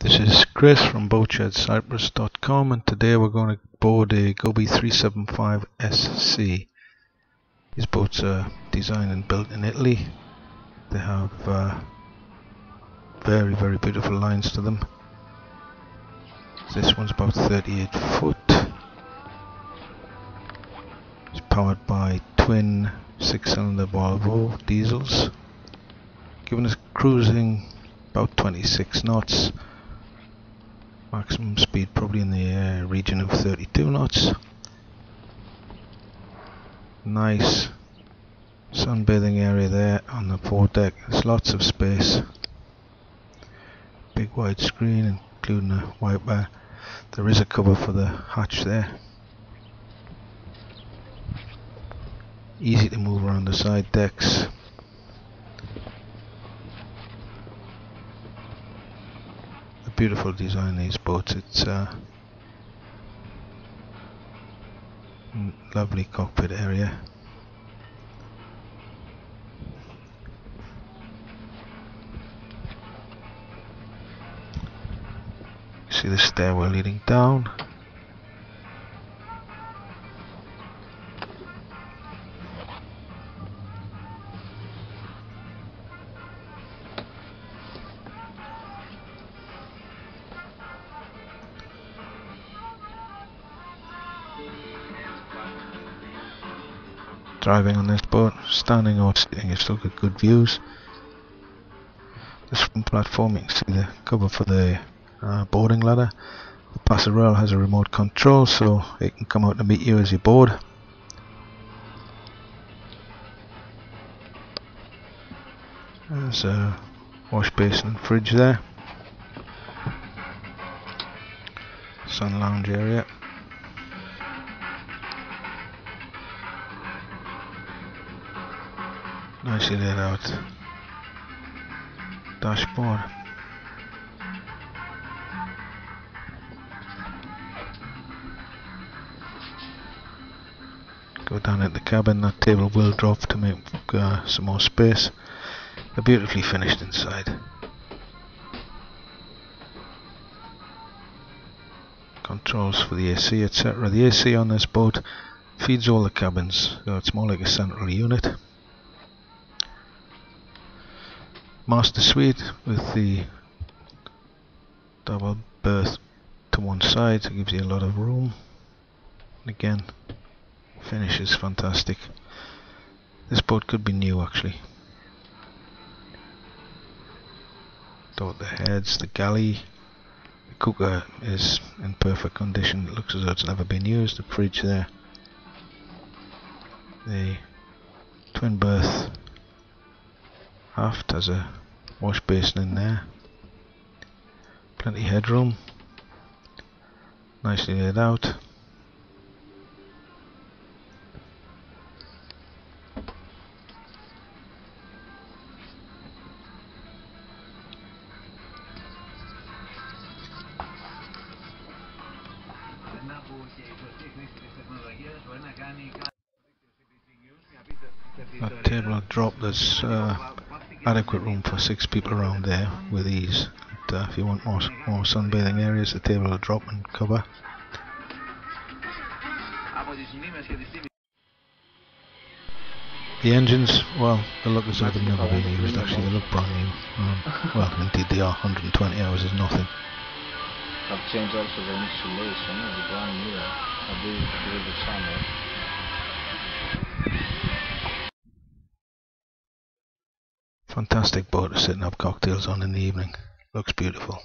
This is Chris from boatshedscyprus.com and today we're going to board a Gobbi 375 SC. These boats are designed and built in Italy. They have uh, very very beautiful lines to them. This one's about 38 foot. It's powered by twin six cylinder Volvo diesels giving us cruising about 26 knots maximum speed probably in the uh, region of 32 knots. Nice sunbathing area there on the foredeck. There's lots of space. Big wide screen including a wiper there is a cover for the hatch there. Easy to move around the side decks beautiful design these boats it's uh, lovely cockpit area. See the stairwell leading down driving on this boat, standing or sitting, you still get good views. This front platform, you can see the cover for the uh, boarding ladder. The passerelle has a remote control so it can come out to meet you as you board. There's a wash basin and fridge there. Sun lounge area. Nicely laid out dashboard. Go down at the cabin, that table will drop to make uh, some more space. They're beautifully finished inside. Controls for the AC etc. The AC on this boat feeds all the cabins, so it's more like a central unit. Master suite with the double berth to one side. So it gives you a lot of room. And again finish is fantastic. This boat could be new actually. Thought the heads, the galley the cooker is in perfect condition. It looks as though it's never been used. The fridge there. The twin berth aft. Has a wash basin in there. Plenty headroom. Nicely laid out. That table drop there's uh, adequate room for six people around there with ease. But, uh, if you want more, more sunbathing areas, the table will drop and cover. The engines, well, they look as though they've never been used actually, they look brand new. Um, well, indeed they are, 120 hours is nothing. I've changed also the insulation, it's brand new. I the. Fantastic boat to sit and have cocktails on in the evening. Looks beautiful.